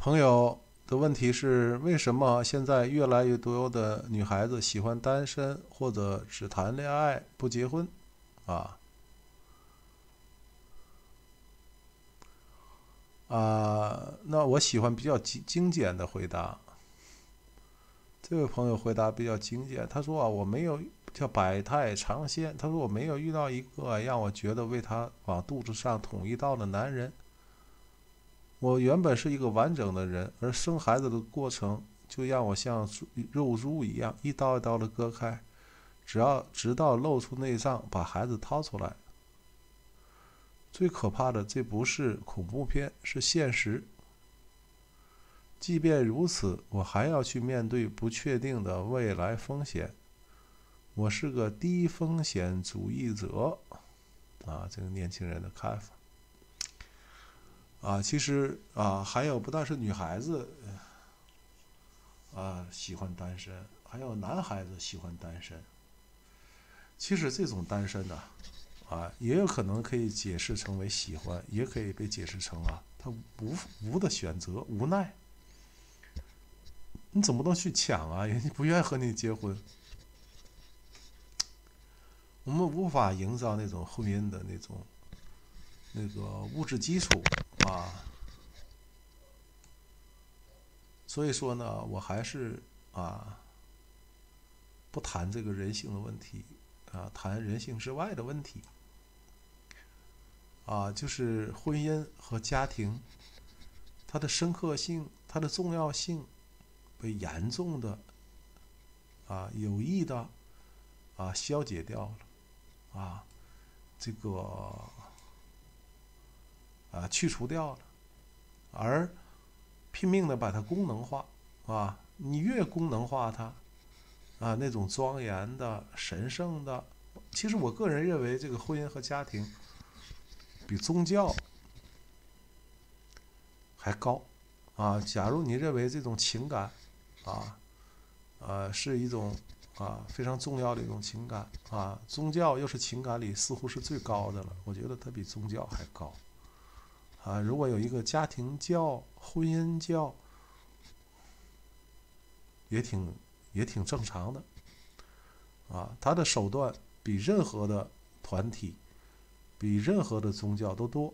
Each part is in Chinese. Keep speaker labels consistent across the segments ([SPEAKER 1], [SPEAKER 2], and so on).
[SPEAKER 1] 朋友的问题是：为什么现在越来越多的女孩子喜欢单身，或者只谈恋爱不结婚？啊啊，那我喜欢比较精精简的回答。这位朋友回答比较精简，他说啊，我没有叫百态长鲜，他说我没有遇到一个让我觉得为他往肚子上捅一刀的男人。我原本是一个完整的人，而生孩子的过程就让我像肉猪一样一刀一刀的割开，只要直到露出内脏，把孩子掏出来。最可怕的，这不是恐怖片，是现实。即便如此，我还要去面对不确定的未来风险。我是个低风险主义者，啊，这个年轻人的看法。啊，其实啊，还有不但是女孩子啊喜欢单身，还有男孩子喜欢单身。其实这种单身呢，啊，也有可能可以解释成为喜欢，也可以被解释成啊，他无无的选择，无奈。你怎么能去抢啊？人家不愿意和你结婚，我们无法营造那种婚姻的那种那个物质基础。啊，所以说呢，我还是啊，不谈这个人性的问题啊，谈人性之外的问题啊，就是婚姻和家庭，它的深刻性、它的重要性被严重的啊、有意的啊消解掉了啊，这个。啊，去除掉了，而拼命的把它功能化，啊，你越功能化它，啊，那种庄严的、神圣的，其实我个人认为，这个婚姻和家庭比宗教还高，啊，假如你认为这种情感，啊，呃，是一种啊非常重要的一种情感，啊，宗教又是情感里似乎是最高的了，我觉得它比宗教还高。啊，如果有一个家庭教、婚姻教，也挺也挺正常的。啊，他的手段比任何的团体、比任何的宗教都多，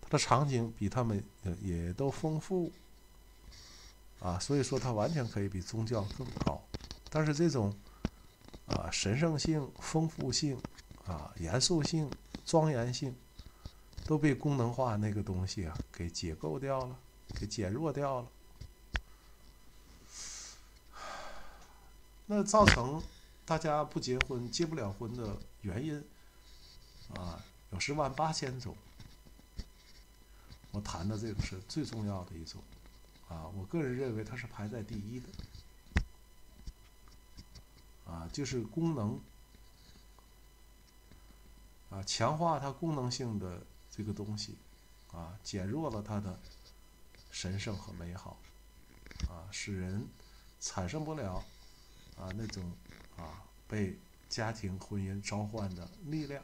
[SPEAKER 1] 他的场景比他们也都丰富。啊，所以说他完全可以比宗教更高。但是这种啊神圣性、丰富性、啊严肃性、庄严性。都被功能化那个东西啊给解构掉了，给减弱掉了，那造成大家不结婚、结不了婚的原因啊，有十万八千种。我谈的这个是最重要的一种啊，我个人认为它是排在第一的啊，就是功能啊，强化它功能性的。这个东西，啊，减弱了它的神圣和美好，啊，使人产生不了啊那种啊被家庭婚姻召唤的力量。